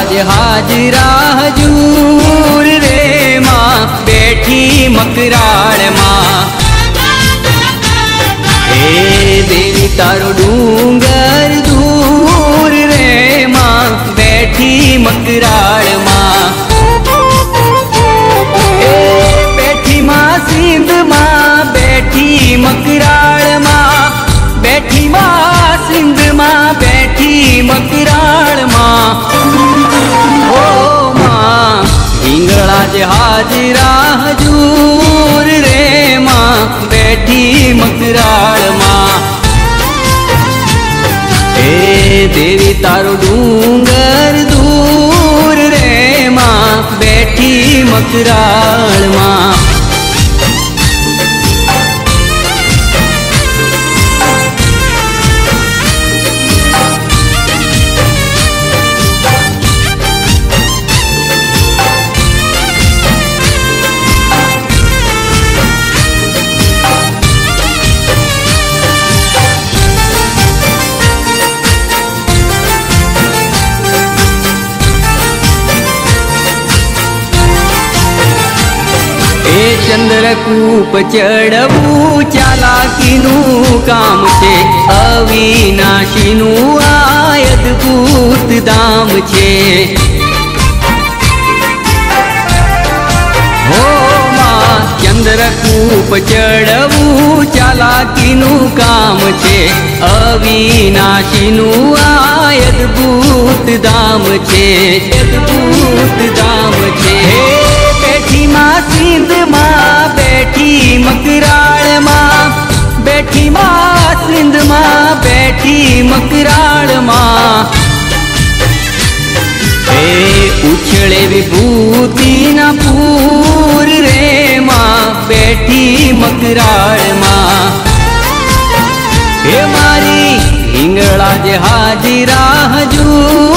હિંગળાજ હાજરા હજૂર રે માં, બેઠી મકરાળમાં. હે દેવી તારો ડુંગર દૂર રે માં, બેઠી મકરાળમાં હાજરા હજૂર રે માં, બેઠી મકરાળમાં. હે દેવી તારો ડુંગર દૂર રે માં, બેઠી મકરાળમાં. ચંદ્રકૂપ ચડવું ચાલાકીનું કામ છે. અવિનાશીનું આ અદભૂત ધામ છે ચંદ્રકૂપ ચડવું ચાલાકીનું કામ છે. અવિનાશીનું આ અદભૂત ધામ છે. અદભૂત ધામ બેઠી મકરાળમાં બેઠીમાં સિંધમાં, બેઠી મકરાળમાં. એ ઉછળે વિભૂતિના પૂર રે માં, બેઠી મકરાળમાં. હે મારી હિંગળા જે હાજરા હજુ